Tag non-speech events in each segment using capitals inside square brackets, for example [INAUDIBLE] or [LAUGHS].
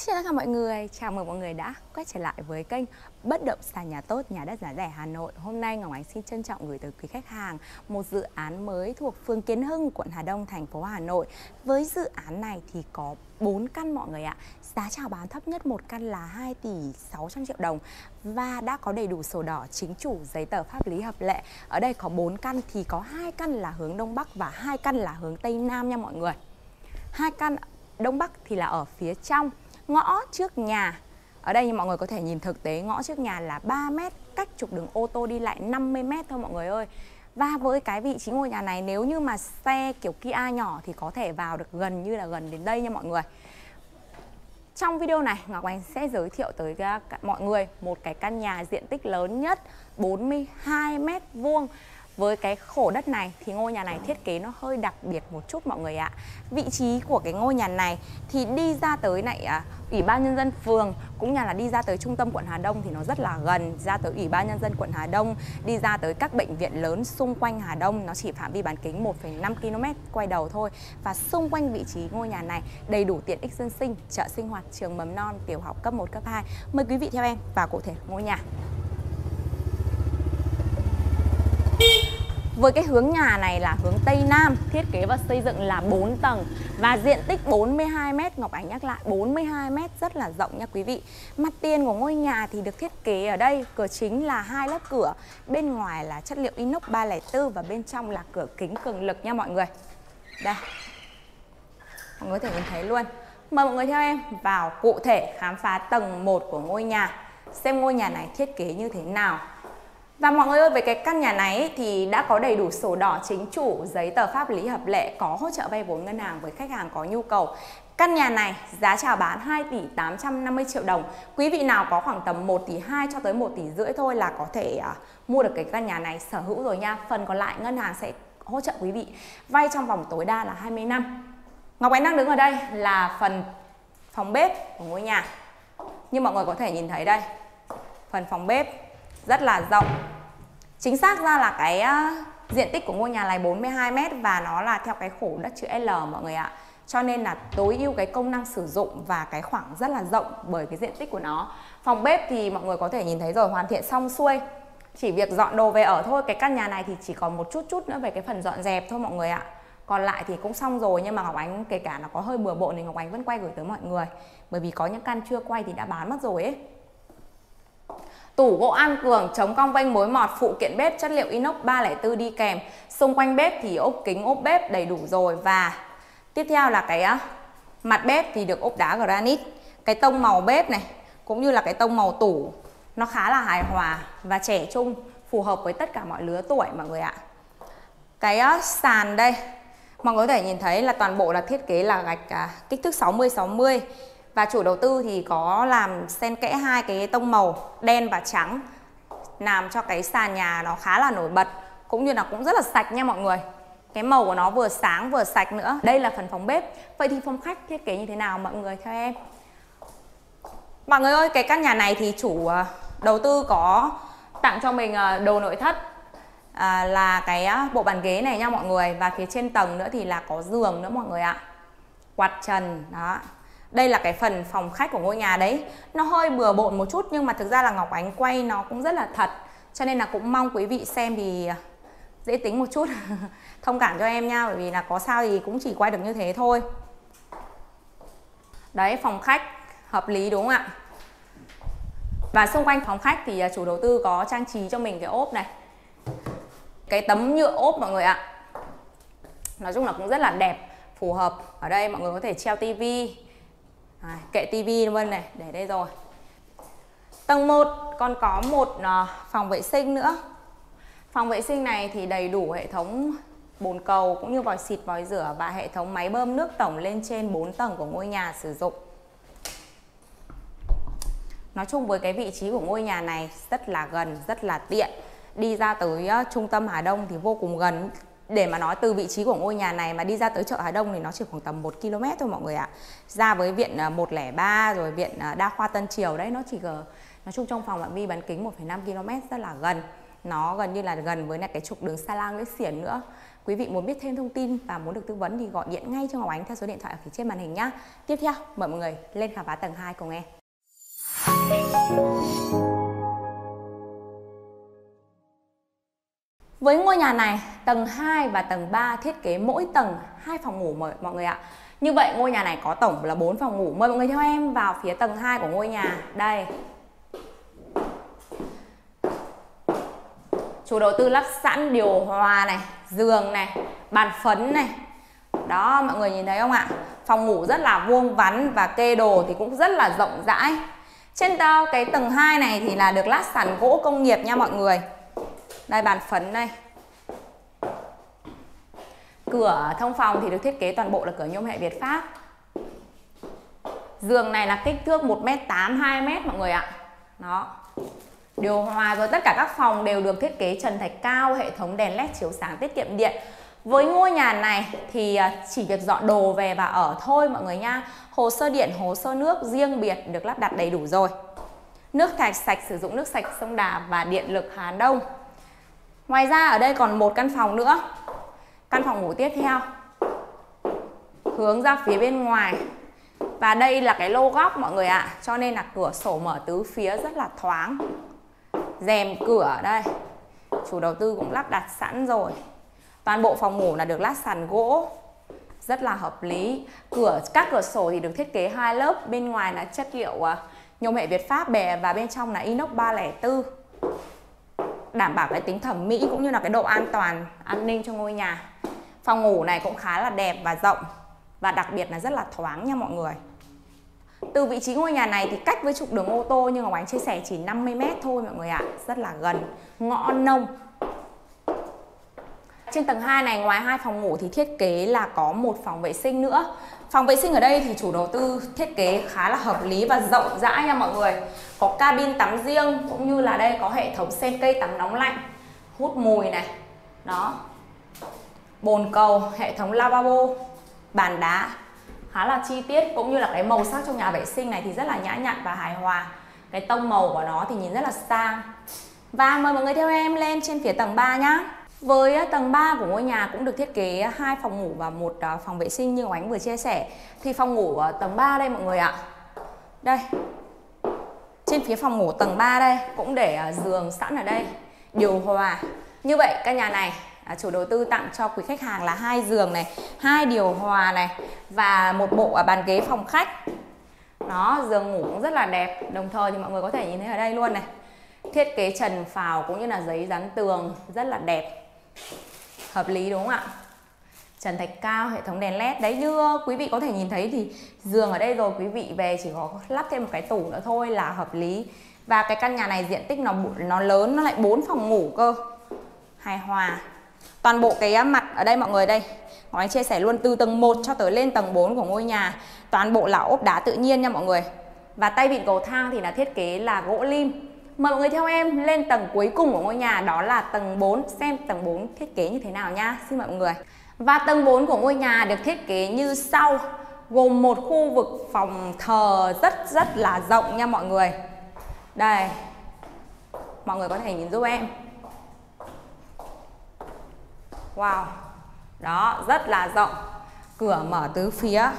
Xin chào tất cả mọi người, chào mừng mọi người đã quay trở lại với kênh Bất động sản nhà tốt, nhà đất giá rẻ Hà Nội. Hôm nay Ngọc Ánh xin trân trọng gửi tới quý khách hàng một dự án mới thuộc phường Kiến Hưng, quận Hà Đông, thành phố Hà Nội. Với dự án này thì có 4 căn mọi người ạ. Giá chào bán thấp nhất một căn là 2 tỷ 600 triệu đồng Và đã có đầy đủ sổ đỏ chính chủ giấy tờ pháp lý hợp lệ. Ở đây có 4 căn thì có hai căn là hướng Đông Bắc và hai căn là hướng Tây Nam nha mọi người. Hai căn Đông Bắc thì là ở phía trong ngõ trước nhà. Ở đây như mọi người có thể nhìn thực tế ngõ trước nhà là 3 mét, cách trục đường ô tô đi lại 50 mét thôi mọi người ơi. Và với cái vị trí ngôi nhà này, nếu như mà xe kiểu Kia nhỏ thì có thể vào được gần như là gần đến đây nha mọi người. Trong video này, Ngọc Anh sẽ giới thiệu tới mọi người một cái căn nhà diện tích lớn nhất 42 mét vuông với cái khổ đất này thì ngôi nhà này thiết kế nó hơi đặc biệt một chút mọi người ạ. Vị trí của cái ngôi nhà này thì đi ra tới này à, Ủy ban Nhân dân phường cũng như là đi ra tới trung tâm quận Hà Đông thì nó rất là gần. Ra tới Ủy ban Nhân dân quận Hà Đông, đi ra tới các bệnh viện lớn xung quanh Hà Đông Nó chỉ phạm vi bán kính 1,5 km quay đầu thôi. Và xung quanh vị trí ngôi nhà này đầy đủ tiện ích dân sinh, chợ sinh hoạt, trường mầm non, tiểu học cấp 1, cấp 2 Mời quý vị theo em vào cụ thể ngôi nhà. Với cái hướng nhà này là hướng Tây Nam, thiết kế và xây dựng là 4 tầng và diện tích 42 m, Ngọc Ánh nhắc lại 42 m rất là rộng nha quý vị. Mặt tiền của ngôi nhà thì được thiết kế ở đây, cửa chính là hai lớp cửa, bên ngoài là chất liệu inox 304 và bên trong là cửa kính cường lực nha mọi người. Đây. Mọi người có thể nhìn thấy luôn. Mời mọi người theo em vào cụ thể khám phá tầng 1 của ngôi nhà. Xem ngôi nhà này thiết kế như thế nào và mọi người ơi, với cái căn nhà này thì đã có đầy đủ sổ đỏ chính chủ, giấy tờ pháp lý hợp lệ, có hỗ trợ vay vốn ngân hàng với khách hàng có nhu cầu. Căn nhà này giá chào bán 2 tỷ 850 triệu đồng. Quý vị nào có khoảng tầm 1 tỷ 2 cho tới 1 tỷ rưỡi thôi là có thể uh, mua được cái căn nhà này sở hữu rồi nha. Phần còn lại ngân hàng sẽ hỗ trợ quý vị vay trong vòng tối đa là 20 năm. Ngọc Ánh đang đứng ở đây là phần phòng bếp của ngôi nhà. Như mọi người có thể nhìn thấy đây. Phần phòng bếp rất là rộng chính xác ra là cái uh, diện tích của ngôi nhà này 42m và nó là theo cái khổ đất chữ L mọi người ạ. Cho nên là tối ưu cái công năng sử dụng và cái khoảng rất là rộng bởi cái diện tích của nó. Phòng bếp thì mọi người có thể nhìn thấy rồi hoàn thiện xong xuôi. Chỉ việc dọn đồ về ở thôi cái căn nhà này thì chỉ còn một chút chút nữa về cái phần dọn dẹp thôi mọi người ạ. Còn lại thì cũng xong rồi nhưng mà Ngọc Ánh kể cả nó có hơi bừa bộn thì Ngọc Ánh vẫn quay gửi tới mọi người. Bởi vì có những căn chưa quay thì đã bán mất rồi ấy. Tủ gỗ an cường, chống cong vênh mối mọt, phụ kiện bếp chất liệu inox 304 đi kèm. Xung quanh bếp thì ốp kính ốp bếp đầy đủ rồi và tiếp theo là cái mặt bếp thì được ốp đá granite. Cái tông màu bếp này cũng như là cái tông màu tủ nó khá là hài hòa và trẻ trung, phù hợp với tất cả mọi lứa tuổi mọi người ạ. Cái sàn đây mọi người có thể nhìn thấy là toàn bộ là thiết kế là gạch à, kích thước 60 60 và chủ đầu tư thì có làm xen kẽ hai cái tông màu đen và trắng làm cho cái sàn nhà nó khá là nổi bật cũng như là cũng rất là sạch nha mọi người. Cái màu của nó vừa sáng vừa sạch nữa. Đây là phần phòng bếp. Vậy thì phòng khách thiết kế như thế nào mọi người theo em? Mọi người ơi cái căn nhà này thì chủ ờ, đầu tư có tặng cho mình ờ, đồ nội thất à, là cái ờ, bộ bàn ghế này nha mọi người. Và phía trên tầng nữa thì là có giường nữa mọi người ạ. Quạt trần đó đây là cái phần phòng khách của ngôi nhà đấy. Nó hơi bừa bộn một chút nhưng mà thực ra là Ngọc Ánh quay nó cũng rất là thật. Cho nên là cũng mong quý vị xem thì à, dễ tính một chút. [LAUGHS] Thông cảm cho em nha, bởi vì là có sao thì cũng chỉ quay được như thế thôi. Đấy, phòng khách, hợp lý đúng không ạ? Và xung quanh phòng khách thì à, chủ đầu tư có trang trí cho mình cái ốp này. Cái tấm nhựa ốp mọi người ạ. Nói chung là cũng rất là đẹp, phù hợp. Ở đây mọi người có thể treo tivi à, kệ tivi luôn này để đây rồi. Tầng 1 còn có một ờ, phòng vệ sinh nữa. Phòng vệ sinh này thì đầy đủ hệ thống bồn cầu cũng như vòi xịt vòi rửa và hệ thống máy bơm nước tổng lên trên 4 tầng của ngôi nhà sử dụng. Nói chung với cái vị trí của ngôi nhà này rất là gần, rất là tiện. Đi ra tới ờ, trung tâm Hà Đông thì vô cùng gần để mà nói từ vị trí của ngôi nhà này mà đi ra tới chợ Hà Đông thì nó chỉ khoảng tầm 1 km thôi mọi người ạ. Ra với viện à, 103 rồi viện à, Đa khoa Tân Triều đấy nó chỉ gờ nói chung trong phòng phạm vi bán kính 1,5 km rất là gần. Nó gần như là gần với lại cái trục đường Sa Lang Lễ Xiển nữa. Quý vị muốn biết thêm thông tin và muốn được tư vấn thì gọi điện ngay cho Ngọc Ánh theo số điện thoại ở phía trên màn hình nhá. Tiếp theo, mời mọi người lên khám phá tầng 2 cùng em. Với ngôi nhà này, tầng 2 và tầng 3 thiết kế mỗi tầng hai phòng ngủ mời mọi người ạ. Như vậy ngôi nhà này có tổng là 4 phòng ngủ. Mời mọi người theo em vào phía tầng 2 của ngôi nhà. Đây. Chủ đầu tư lắp sẵn điều hòa này, giường này, bàn phấn này. Đó, mọi người nhìn thấy không ạ? Phòng ngủ rất là vuông vắn và kê đồ thì cũng rất là rộng rãi. Trên tao cái tầng 2 này thì là được lát sàn gỗ công nghiệp nha mọi người. Đây bàn phấn đây. Cửa thông phòng thì được thiết kế toàn bộ là cửa nhôm hệ Việt Pháp. Giường này là kích thước 1m8, 2m mọi người ạ. Đó. Điều hòa rồi tất cả các phòng đều được thiết kế trần thạch cao, hệ thống đèn led chiếu sáng tiết kiệm điện. Với ngôi nhà này thì à, chỉ việc dọn đồ về và ở thôi mọi người nha. Hồ sơ điện, hồ sơ nước riêng biệt được lắp đặt đầy đủ rồi. Nước thạch sạch sử dụng nước sạch sông Đà và điện lực Hà Đông. Ngoài ra ở đây còn một căn phòng nữa. Căn phòng ngủ tiếp theo. Hướng ra phía bên ngoài. Và đây là cái lô góc mọi người ạ. À. Cho nên là cửa sổ mở tứ phía rất là thoáng. Rèm cửa đây. Chủ đầu tư cũng lắp đặt sẵn rồi. Toàn bộ phòng ngủ là được lát sàn gỗ rất là hợp lý. Cửa các cửa sổ thì được thiết kế hai lớp, bên ngoài là chất liệu à, nhôm hệ Việt Pháp bè và bên trong là inox 304 đảm bảo cái tính thẩm mỹ cũng như là cái độ an toàn, an ninh cho ngôi nhà. Phòng ngủ này cũng khá là đẹp và rộng và đặc biệt là rất là thoáng nha mọi người. Từ vị trí ngôi nhà này thì cách với trục đường ô tô nhưng Ngọc Ánh chia sẻ chỉ 50 m thôi mọi người ạ, rất là gần. Ngõ nông trên tầng 2 này ngoài hai phòng ngủ thì thiết kế là có một phòng vệ sinh nữa. Phòng vệ sinh ở đây thì chủ đầu tư thiết kế khá là hợp lý và rộng rãi nha mọi người. Có cabin tắm riêng cũng như là đây có hệ thống sen cây tắm nóng lạnh Hút mùi này. Đó. Bồn cầu, hệ thống lavabo Bàn đá. Khá là chi tiết cũng như là cái màu sắc trong nhà vệ sinh này thì rất là nhã nhặn và hài hòa. Cái tông màu của nó thì nhìn rất là sang. Và mời mọi người theo em lên trên phía tầng 3 nhá với à, tầng 3 của ngôi nhà cũng được thiết kế à, hai phòng ngủ và một à, phòng vệ sinh như Oánh vừa chia sẻ. Thì phòng ngủ ở tầng 3 đây mọi người ạ. Đây. Trên phía phòng ngủ tầng 3 đây cũng để giường sẵn ở đây, điều hòa. Như vậy căn nhà này chủ đầu tư tặng cho quý khách hàng là hai giường này, hai điều hòa này và một bộ bàn ghế phòng khách. Đó, giường ngủ cũng rất là đẹp. Đồng thời thì mọi người có thể nhìn thấy ở đây luôn này. Thiết kế trần phào cũng như là giấy dán tường rất là đẹp hợp lý, đúng không ạ? Trần thạch cao, hệ thống đèn led đấy, như quý vị có thể nhìn thấy thì giường ở đây rồi, quý vị về chỉ có lắp thêm một cái tủ nữa thôi là hợp lý. Và cái căn nhà này diện tích nó nó lớn, nó lại bốn phòng ngủ cơ. Hài hòa. Toàn bộ cái à, mặt ở đây mọi người đây Ngọc Anh chia sẻ luôn từ tầng 1 cho tới lên tầng 4 của ngôi nhà. Toàn bộ là ốp đá tự nhiên nha mọi người. Và tay vịn cầu thang thì là thiết kế là gỗ lim. Mời mọi người theo em lên tầng cuối cùng của ngôi nhà đó là tầng 4 xem tầng 4 thiết kế như thế nào nha. Xin mời mọi người. Và tầng 4 của ngôi nhà được thiết kế như sau gồm một khu vực phòng thờ rất rất là rộng nha mọi người. Đây. Mọi người có thể nhìn giúp em. Wow. Đó, rất là rộng. Cửa mở tứ phía.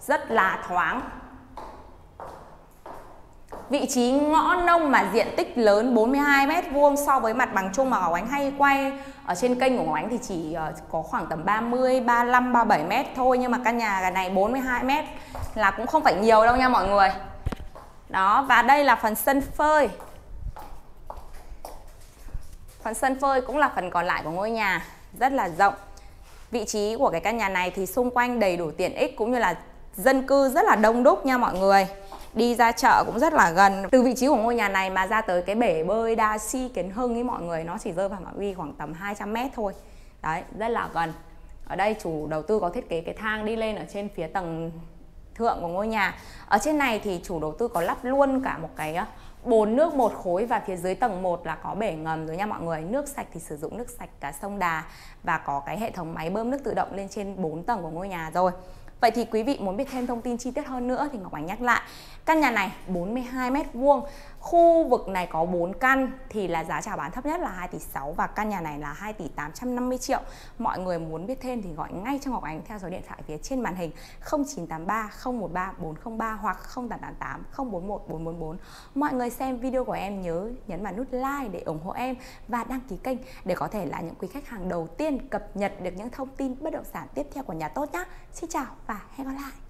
Rất là thoáng Vị trí ngõ nông mà diện tích lớn 42 mét vuông so với mặt bằng chung mà Ngọc Ánh hay quay ở trên kênh của Ngọc Ánh thì chỉ ờ, có khoảng tầm 30, 35, 37 mét thôi nhưng mà căn nhà này 42 mét là cũng không phải nhiều đâu nha mọi người. Đó và đây là phần sân phơi. Phần sân phơi cũng là phần còn lại của ngôi nhà, rất là rộng. Vị trí của cái căn nhà này thì xung quanh đầy đủ tiện ích cũng như là dân cư rất là đông đúc nha mọi người đi ra chợ cũng rất là gần. Từ vị trí của ngôi nhà này mà ra tới cái bể bơi đa si, kiến hưng ấy mọi người, nó chỉ rơi vào phạm vi khoảng tầm 200 mét thôi. Đấy, rất là gần. Ở đây chủ đầu tư có thiết kế cái thang đi lên ở trên phía tầng thượng của ngôi nhà. Ở trên này thì chủ đầu tư có lắp luôn cả một cái ờ, bồn nước một khối và phía dưới tầng 1 là có bể ngầm rồi nha mọi người. Nước sạch thì sử dụng nước sạch cả sông Đà và có cái hệ thống máy bơm nước tự động lên trên 4 tầng của ngôi nhà rồi. Vậy thì quý vị muốn biết thêm thông tin chi tiết hơn nữa thì Ngọc Ánh nhắc lại. Căn nhà này 42 m vuông, khu vực này có 4 căn thì là giá chào bán thấp nhất là 2 tỷ 6 và căn nhà này là 2 tỷ 850 triệu. Mọi người muốn biết thêm thì gọi ngay cho Ngọc Ánh theo số điện thoại phía trên màn hình 0983 013 403 hoặc 0888 041 444. Mọi người xem video của em nhớ nhấn vào nút like để ủng hộ em và đăng ký kênh để có thể là những quý khách hàng đầu tiên cập nhật được những thông tin bất động sản tiếp theo của nhà tốt nhé. Xin chào và hẹn gặp lại.